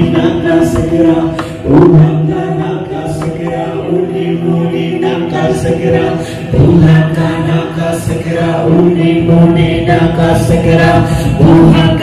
nakasekera unaka nakasekera unimuni nakasekera unaka nakasekera naka sekera, unaka